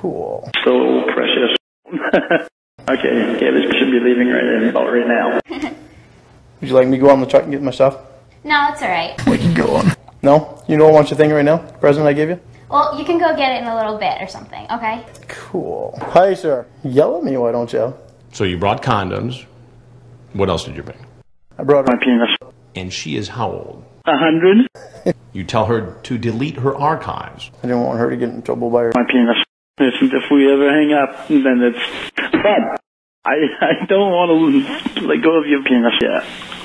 Cool. So precious. okay, yeah, this should be leaving right in about right now. Would you like me to go on the truck and get my stuff? No, it's alright. We can go on. No? You don't want your thing right now? The present I gave you? Well, you can go get it in a little bit or something, okay? Cool. Hi, sir. Yell at me, why don't you? So you brought condoms. What else did you bring? I brought My penis. And she is how old? A hundred? You tell her to delete her archives. I didn't want her to get in trouble by her. My penis. If, we ever hang up, then it's. But I, I don't want to let go of your penis yet.